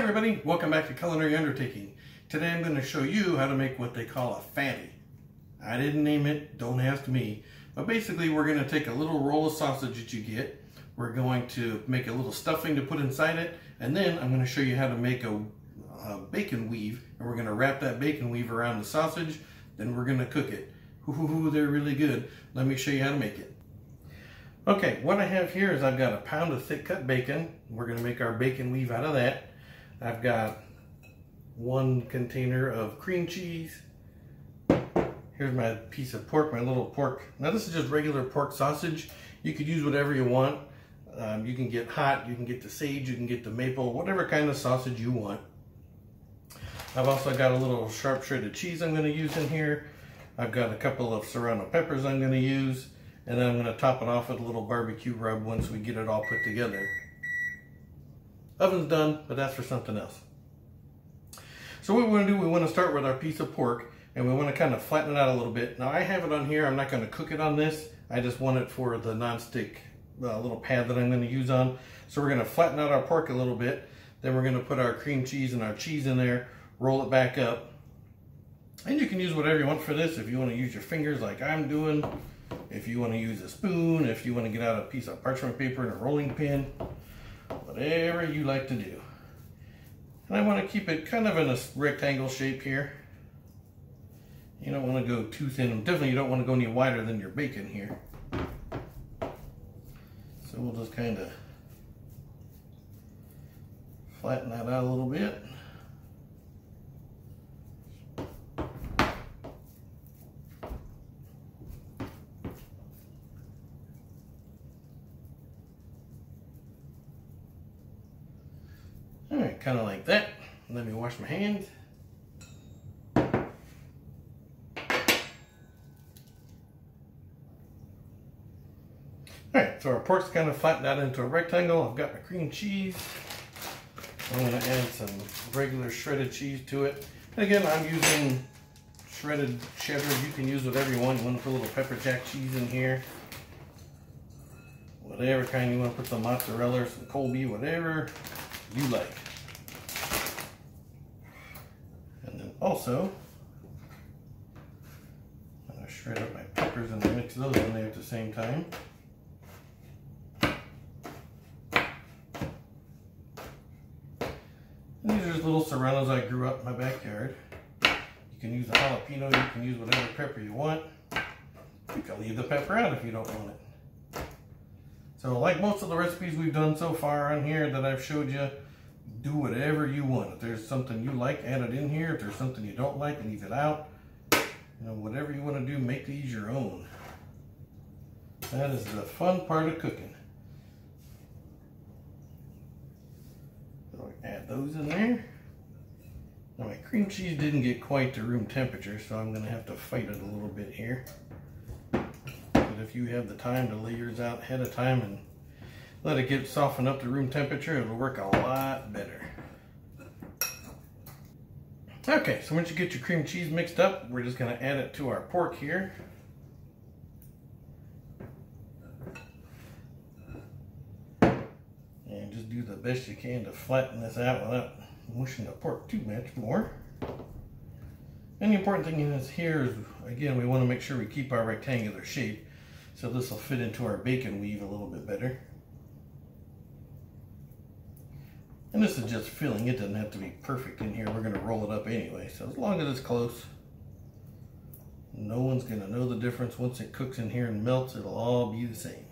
everybody, welcome back to Culinary Undertaking. Today I'm going to show you how to make what they call a fatty. I didn't name it, don't ask me. But basically we're going to take a little roll of sausage that you get. We're going to make a little stuffing to put inside it. And then I'm going to show you how to make a, a bacon weave. And we're going to wrap that bacon weave around the sausage. Then we're going to cook it. Hoo, they're really good. Let me show you how to make it. Okay, what I have here is I've got a pound of thick cut bacon. We're going to make our bacon weave out of that. I've got one container of cream cheese. Here's my piece of pork, my little pork. Now this is just regular pork sausage. You could use whatever you want. Um, you can get hot, you can get the sage, you can get the maple, whatever kind of sausage you want. I've also got a little sharp shredded cheese I'm going to use in here. I've got a couple of serrano peppers I'm going to use. And then I'm going to top it off with a little barbecue rub once we get it all put together. Oven's done, but that's for something else. So what we want to do, we want to start with our piece of pork and we want to kind of flatten it out a little bit. Now I have it on here, I'm not going to cook it on this. I just want it for the non-stick uh, little pad that I'm going to use on. So we're going to flatten out our pork a little bit. Then we're going to put our cream cheese and our cheese in there, roll it back up. And you can use whatever you want for this. If you want to use your fingers like I'm doing, if you want to use a spoon, if you want to get out a piece of parchment paper and a rolling pin, whatever you like to do. And I want to keep it kind of in a rectangle shape here. You don't want to go too thin. Definitely you don't want to go any wider than your bacon here. So we'll just kind of flatten that out a little bit. Kind of like that. Let me wash my hands. All right, so our pork's kind of flattened out into a rectangle. I've got my cream cheese. I'm gonna add some regular shredded cheese to it. And again, I'm using shredded cheddar. You can use whatever you want. You want to put a little pepper jack cheese in here. Whatever kind you want to put some mozzarella, some Colby, whatever you like. And then also, I'm going to shred up my peppers and mix those in there at the same time. And these are just little serranos I grew up in my backyard. You can use a jalapeno, you can use whatever pepper you want. You can leave the pepper out if you don't want it. So like most of the recipes we've done so far on here that I've showed you, do whatever you want. If there's something you like, add it in here. If there's something you don't like, leave it out. You know, whatever you want to do, make these your own. That is the fun part of cooking. So add those in there. Now my cream cheese didn't get quite to room temperature, so I'm going to have to fight it a little bit here. But if you have the time to lay yours out ahead of time and let it get softened up to room temperature, it'll work a lot better. Okay, so once you get your cream cheese mixed up, we're just gonna add it to our pork here. And just do the best you can to flatten this out without mushing the pork too much more. And the important thing is here is, again, we wanna make sure we keep our rectangular shape. So this will fit into our bacon weave a little bit better. And this is just filling. It doesn't have to be perfect in here. We're going to roll it up anyway. So as long as it's close, no one's going to know the difference. Once it cooks in here and melts, it'll all be the same.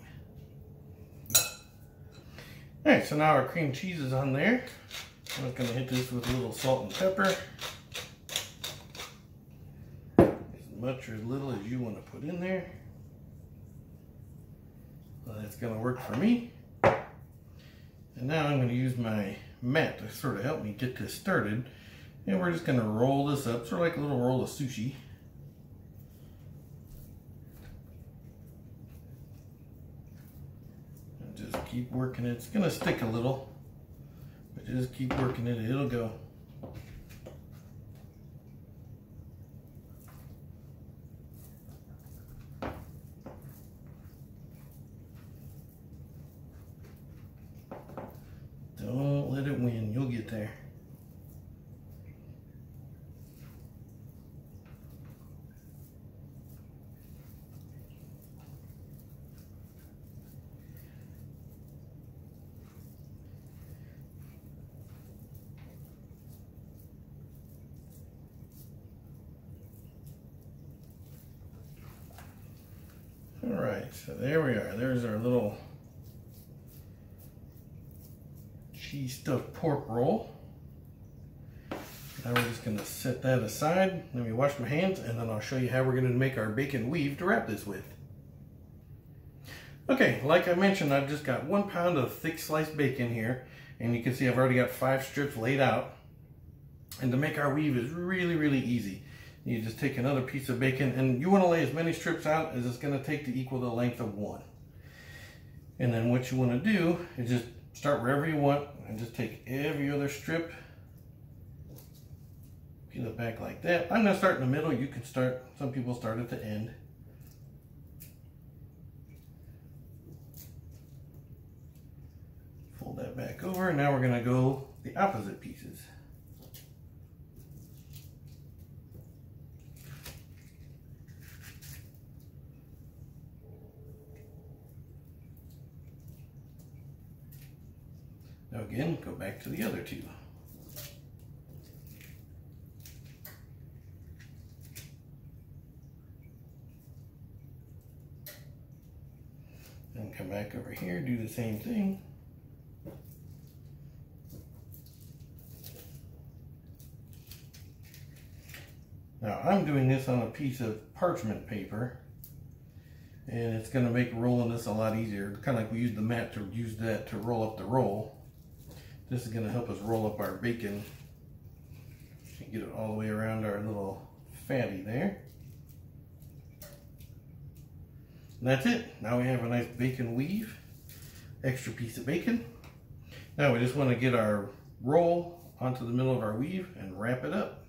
All right, so now our cream cheese is on there. I'm just going to hit this with a little salt and pepper. As much or as little as you want to put in there. So that's going to work for me. And now I'm going to use my mat to sort of help me get this started. And we're just to roll this up, sort of like a little roll of sushi. And just keep working it. It's to stick a little, but just keep working it. It'll go. Don't let it win. You'll get there. All right, so there we are. There's our little cheese stuffed pork roll. Now we're just gonna set that aside. Let me wash my hands and then I'll show you how we're gonna make our bacon weave to wrap this with. Okay, like I mentioned, I've just got one pound of thick sliced bacon here. And you can see I've already got five strips laid out. And to make our weave is really, really easy. You just take another piece of bacon and you want to lay as many strips out as it's going to take to equal the length of one. And then what you want to do is just start wherever you want and just take every other strip, peel it back like that. I'm going to start in the middle. You can start, some people start at the end. Fold that back over. And now we're going to go the opposite pieces. Now again, go back to the other two. And come back over here, do the same thing. Now I'm doing this on a piece of parchment paper and it's going to make rolling this a lot easier. Kind of like we used the mat to use that to roll up the roll. This is going to help us roll up our bacon and get it all the way around our little fatty there. And that's it. Now we have a nice bacon weave, extra piece of bacon. Now we just want to get our roll onto the middle of our weave and wrap it up.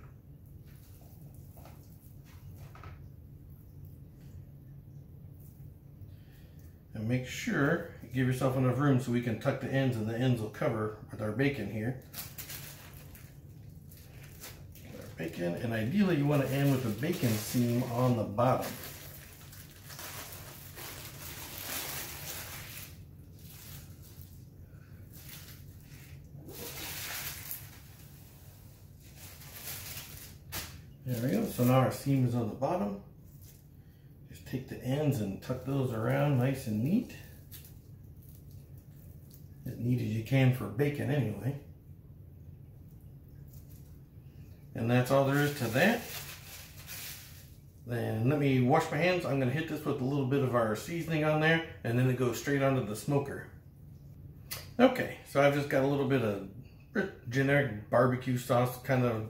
And make sure give yourself enough room so we can tuck the ends and the ends will cover with our bacon here. Our bacon, and ideally you want to end with a bacon seam on the bottom. There we go. So now our seam is on the bottom Just take the ends and tuck those around nice and neat. As neat as you can for bacon anyway. And that's all there is to that. Then let me wash my hands. I'm gonna hit this with a little bit of our seasoning on there and then it goes straight onto the smoker. Okay, so I've just got a little bit of generic barbecue sauce kind of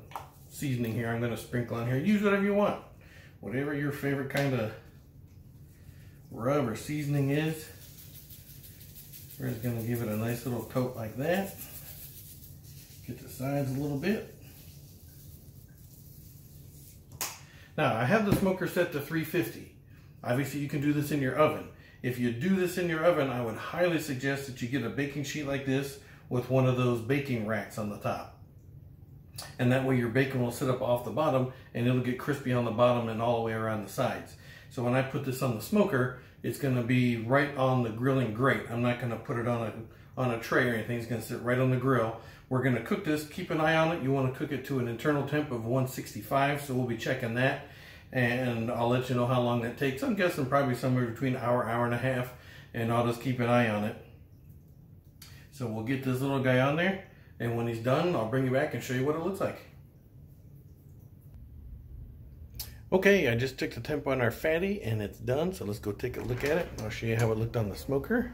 seasoning here. I'm gonna sprinkle on here. Use whatever you want. Whatever your favorite kind of rub or seasoning is. We're just going to give it a nice little coat like that. Get the sides a little bit. Now, I have the smoker set to 350. Obviously, you can do this in your oven. If you do this in your oven, I would highly suggest that you get a baking sheet like this with one of those baking racks on the top. And that way your bacon will sit up off the bottom and it'll get crispy on the bottom and all the way around the sides. So when I put this on the smoker, it's going to be right on the grilling grate. I'm not going to put it on a on a tray or anything. It's going to sit right on the grill. We're going to cook this. Keep an eye on it. You want to cook it to an internal temp of 165, so we'll be checking that. And I'll let you know how long that takes. I'm guessing probably somewhere between hour, hour and a half, and I'll just keep an eye on it. So we'll get this little guy on there, and when he's done, I'll bring you back and show you what it looks like. Okay, I just took the temp on our fatty and it's done, so let's go take a look at it. I'll show you how it looked on the smoker.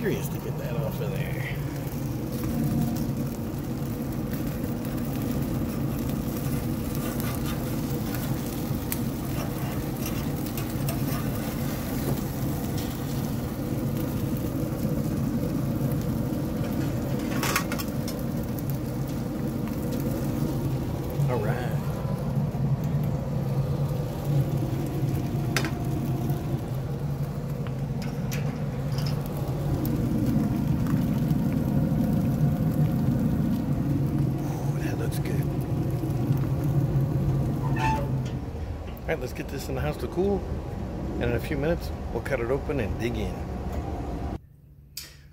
serious to get that off of there. All right. Right, let's get this in the house to cool. And in a few minutes, we'll cut it open and dig in.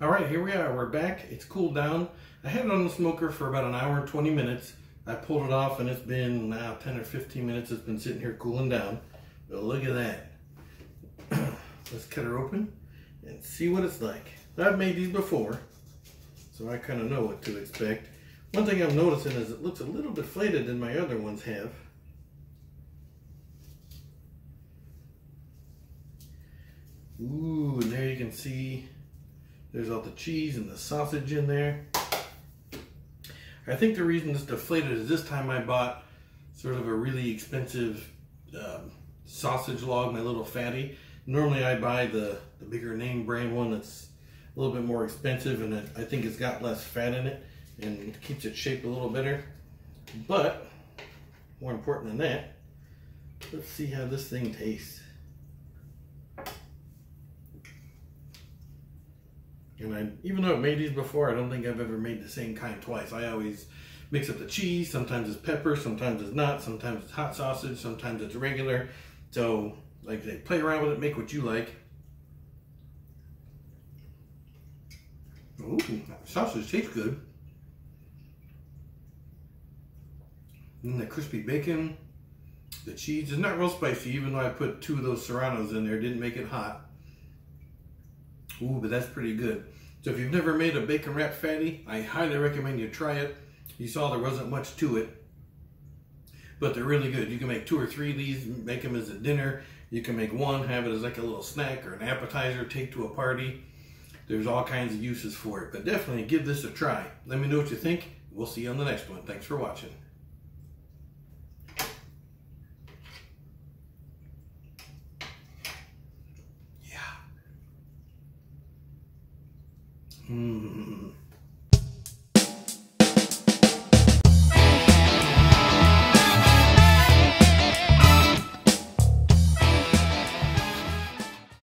All right, here we are. We're back. It's cooled down. I had it on the smoker for about an hour and 20 minutes. I pulled it off and it's been now 10 or 15 minutes. It's been sitting here cooling down. But look at that. Let's cut her open and see what it's like. I've made these before, so I kind of know what to expect. One thing I'm noticing is it looks a little deflated than my other ones have. Ooh, and there you can see there's all the cheese and the sausage in there. I think the reason it's deflated is this time I bought sort of a really expensive um, sausage log, my little fatty. Normally I buy the, the bigger name brand one that's a little bit more expensive and it, I think it's got less fat in it and keeps it shape a little better. But more important than that, let's see how this thing tastes. And I, even though I've made these before, I don't think I've ever made the same kind twice. I always mix up the cheese. Sometimes it's pepper, sometimes it's not, sometimes it's hot sausage, sometimes it's regular. So, like they play around with it, make what you like. Ooh, sausage tastes good. Mm, and the crispy bacon, the cheese is not real spicy, even though I put two of those serranos in there, didn't make it hot. Ooh, but that's pretty good. So if you've never made a bacon wrap fatty, I highly recommend you try it. You saw there wasn't much to it, but they're really good. You can make two or three of these, make them as a dinner. You can make one, have it as like a little snack or an appetizer, take to a party. There's all kinds of uses for it, but definitely give this a try. Let me know what you think. We'll see you on the next one. Thanks for watching. Mm.